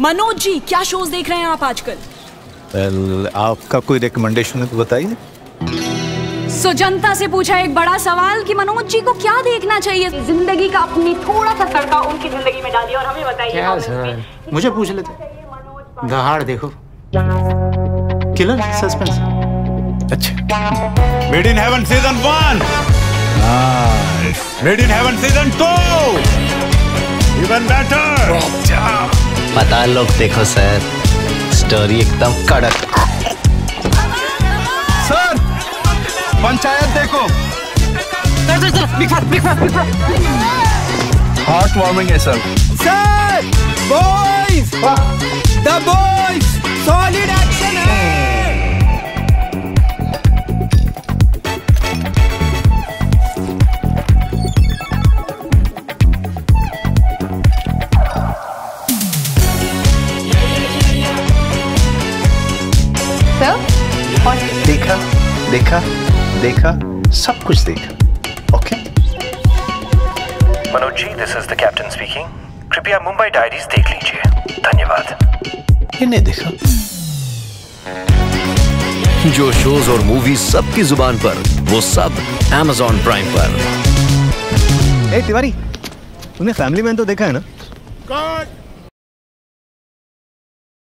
मनोज जी क्या शोज़ देख रहे हैं आप आजकल? Well, आपका कोई रिकमेंडेशन है तो बताइए। सो जनता से पूछा एक बड़ा सवाल कि मनोज जी को क्या देखना चाहिए? ज़िंदगी का अपनी थोड़ा सा तड़का उनकी ज़िंदगी में डालिए और हमें बताइए। क्या सर मुझे पूछ लेते। दहाड़ देखो। किलर सस्पेंस अच्छा। Made in heaven season one made in heaven season two even better पता लोग देखो सर स्टोरी एकदम कड़क। सर पंचायत देखो। हार्ट वार्मिंग है sir. Sir boys the boys देखा देखा देखा सब कुछ देखा okay Manoj ji this is the captain speaking कृपया मुंबई डायरीज देख लीजिए। धन्यवाद। ये नहीं देखा। जो शोज़ और मूवीज़ सबकी ज़ुबान पर वो सब Amazon प्राइम पर। ए तिवारी तूने फैमिली मैन तो देखा है ना? कट